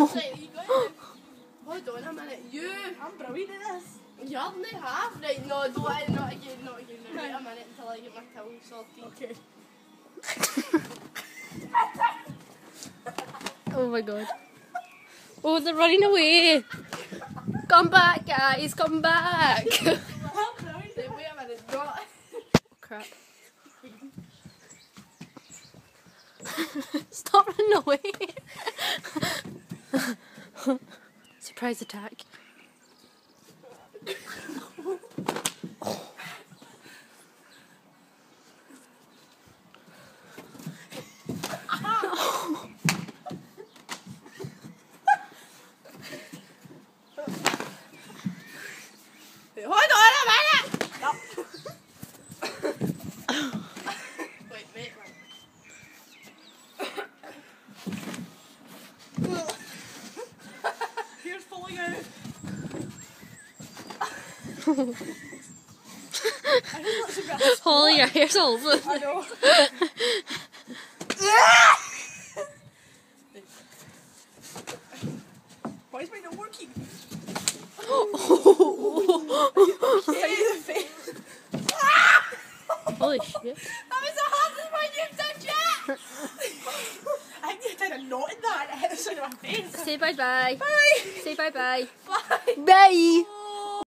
Hold on a minute. You. I'm brilliant at this. You're only half. Right, no, don't, not again, not again. No, wait a minute until I get my towel sorted. Okay. Oh my god. Oh, they're running away. Come back, guys. Come back. Wait a minute. Not. Crap. Stop running away. Surprise attack. Hold on a minute! wait, wait, wait. Here's falling out. I think that's a bit Holly, your hair's all over. I know. Why is mine not working? Hey, the face. Holy shit. That was the hardest one you've done yet! I think you tied a knot in that and it hit the side of my face. Say bye bye. Bye. Say bye bye. Bye! Bye.